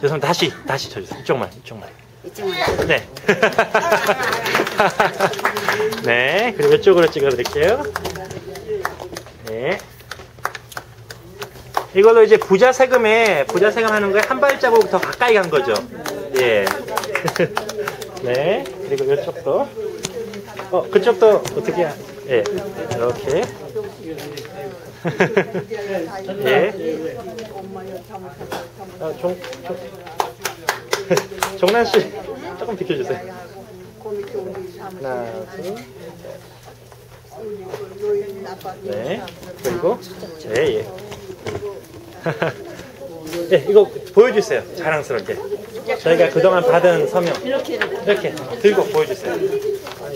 죄송합니다. 다시, 다시 쳐주세요. 이쪽만, 이쪽만. 이쪽만. 네. 네. 그리고 이쪽으로 찍어드릴게요. 네. 이걸로 이제 부자 세금에, 부자 세금 하는 거에 한 발자국 더 가까이 간 거죠. 예. 네. 그리고 이쪽도. 어, 그쪽도 어떻게, 하- 예. 이렇게. 예. 어, 종, 종, 정란 씨 조금 비켜주세요. 하나, 둘, 네. 그리고 예, 예. 예, 이거 보여주세요. 자랑스럽게. 저희가 그동안 받은 서명 이렇게 들고 보여주세요.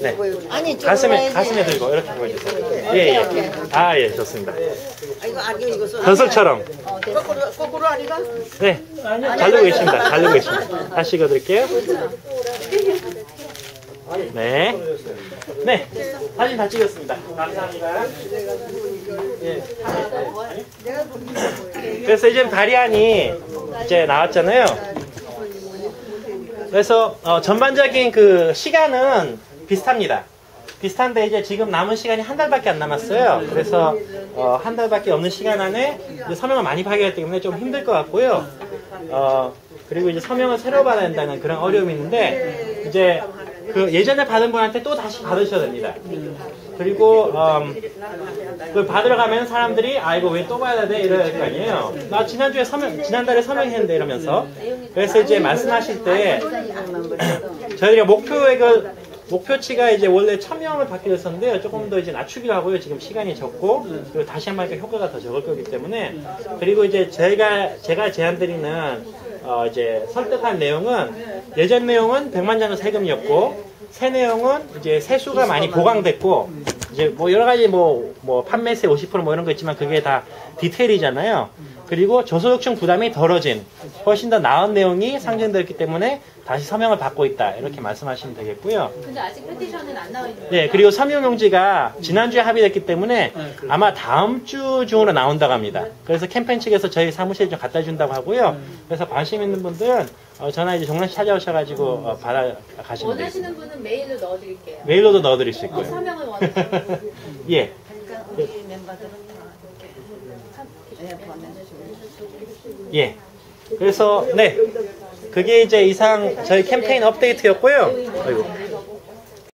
네. 아니, 가슴에. 가슴에 들고 이렇게 보여주세요. 예, 예. 아, 예, 좋습니다. 아, 이거 아니요, 이거 써. 전설처럼. 거꾸로, 거꾸로 아니가? 네, 달리고 계십니다. 달리고 계십니다. 다시 읽어 드릴게요. 네. 네. 사진 다 찍었습니다. 감사합니다. 예. 그래서 이제 다리안이 이제 나왔잖아요. 그래서 어, 전반적인 그 시간은 비슷합니다. 비슷한데 이제 지금 남은 시간이 한 달밖에 안 남았어요. 그래서 어, 한 달밖에 없는 시간 안에 서명을 많이 받기 하기 때문에 좀 힘들 것 같고요. 어, 그리고 이제 서명을 새로 받아야 된다는 그런 어려움이 있는데 이제 그 예전에 받은 분한테 또 다시 받으셔야 됩니다. 그리고 음, 그걸 받으러 가면 사람들이 아 이거 왜또 봐야 돼 이럴 거 아니에요. 나 지난주에 서명 지난달에 서명했는데 이러면서 그래서 이제 말씀하실 때 저희가 목표액을 목표치가 이제 원래 1000명을 받기로 했었는데요. 조금 더 이제 낮추기로 하고요. 지금 시간이 적고 그리고 다시 한번 하니까 효과가 더 적을 거기 때문에 그리고 이제 제가 제가 제안드리는 어 이제 설득한 내용은 예전 내용은 100만 장의 세금이었고 새 내용은 이제 세수가 많이 보강됐고 이제 뭐 여러 가지 뭐, 뭐 판매세 50%뭐 이런 거 있지만 그게 다 디테일이잖아요. 그리고 저소득층 부담이 덜어진 훨씬 더 나은 내용이 상정되었기 때문에 다시 서명을 받고 있다 이렇게 말씀하시면 되겠고요. 근데 아직 페티션은 안 나와 있는 네, 그리고 서명용지가 지난주에 합의됐기 때문에 아마 다음 주 중으로 나온다고 합니다. 그래서 캠페인 측에서 저희 사무실에 좀 갖다 준다고 하고요. 그래서 관심 있는 분들은 어, 전화 이제 정란 씨 찾아오셔가지고 어, 받아 가시면 되겠습니다. 원하시는 분은 메일로 넣어드릴게요. 메일로도 넣어드릴 수 있고요. 서명을 원하시는 분. 예. 그러니까 우리 멤버들은 이렇게 보내주시면. 예. 그래서 네. 그게 이제 이상 저희 캠페인 업데이트였고요. 아이고.